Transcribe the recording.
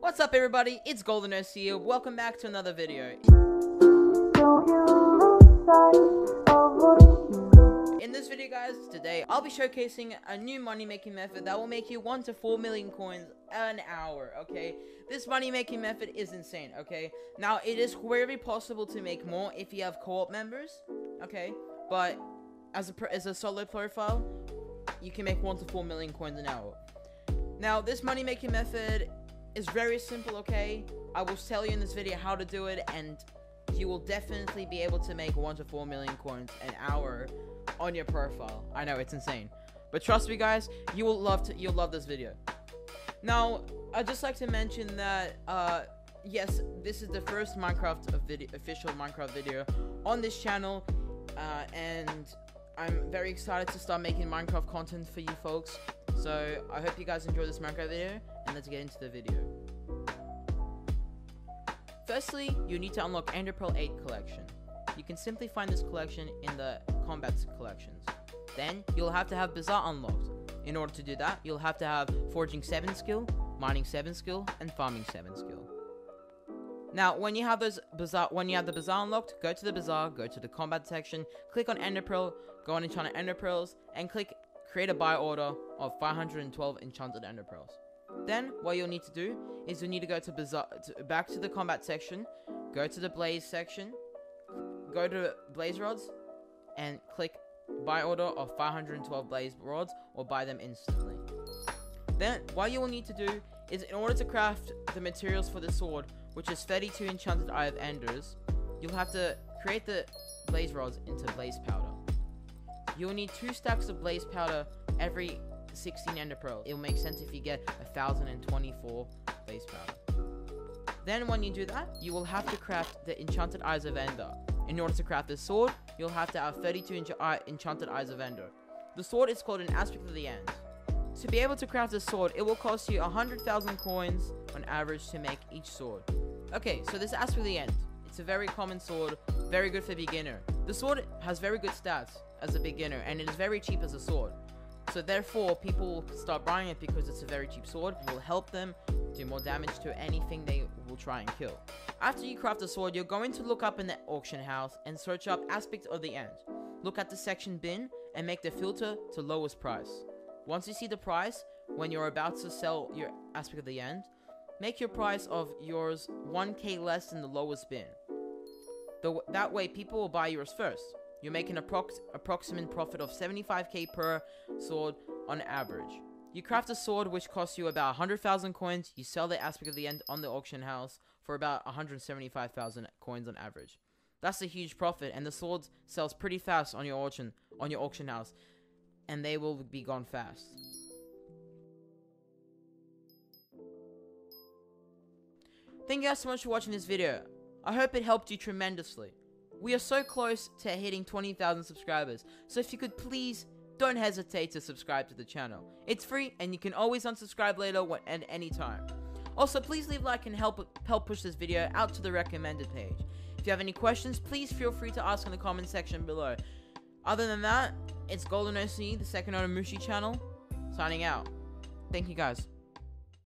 What's up everybody, it's Golden here. welcome back to another video. In this video guys, today I'll be showcasing a new money making method that will make you 1 to 4 million coins an hour, okay? This money making method is insane, okay? Now it is very possible to make more if you have co-op members, okay? But as a, as a solo profile, you can make 1 to 4 million coins an hour. Now this money making method is very simple, okay? I will tell you in this video how to do it, and you will definitely be able to make 1 to 4 million coins an hour on your profile. I know, it's insane. But trust me, guys, you will love to, you'll love this video. Now, I'd just like to mention that, uh, yes, this is the first Minecraft video, official Minecraft video on this channel, uh, and I'm very excited to start making Minecraft content for you folks. So, I hope you guys enjoy this Minecraft video, and let's get into the video. Firstly, you need to unlock Ender Pearl 8 collection. You can simply find this collection in the combat collections. Then, you'll have to have Bazaar unlocked. In order to do that, you'll have to have Foraging 7 skill, Mining 7 skill, and Farming 7 skill. Now, when you have those bazaar, when you have the bazaar unlocked, go to the bazaar, go to the combat section, click on Ender Pearl, go on Enchanted Ender Pearls, and click create a buy order of 512 enchanted ender pearls. Then, what you'll need to do is you need to go to, bazaar, to back to the combat section, go to the blaze section, go to blaze rods, and click buy order of 512 blaze rods or buy them instantly. Then, what you will need to do is in order to craft the materials for the sword, which is 32 enchanted eye of enders, you'll have to create the blaze rods into blaze powder. You'll need two stacks of blaze powder every 16 ender pearl. It'll make sense if you get 1024 blaze powder. Then when you do that, you will have to craft the enchanted eyes of ender. In order to craft this sword, you'll have to have 32 ench uh, enchanted eyes of ender. The sword is called an aspect of the end. To be able to craft this sword, it will cost you 100,000 coins on average to make each sword. Okay, so this aspect of the end. It's a very common sword, very good for beginner. The sword has very good stats, as a beginner, and it is very cheap as a sword. So therefore, people will start buying it because it's a very cheap sword. Will help them do more damage to anything they will try and kill. After you craft a sword, you're going to look up in the auction house and search up aspect of the end. Look at the section bin and make the filter to lowest price. Once you see the price, when you're about to sell your aspect of the end, make your price of yours 1k less than the lowest bin. The, that way people will buy yours first. You make an approx approximate profit of 75k per sword on average. You craft a sword which costs you about 100,000 coins. You sell the aspect of the end on the auction house for about 175,000 coins on average. That's a huge profit, and the sword sells pretty fast on your auction on your auction house, and they will be gone fast. Thank you guys so much for watching this video. I hope it helped you tremendously. We are so close to hitting 20,000 subscribers, so if you could please don't hesitate to subscribe to the channel. It's free and you can always unsubscribe later at any time. Also, please leave like and help help push this video out to the recommended page. If you have any questions, please feel free to ask in the comment section below. Other than that, it's Golden OC, the second Onimushi channel, signing out. Thank you guys.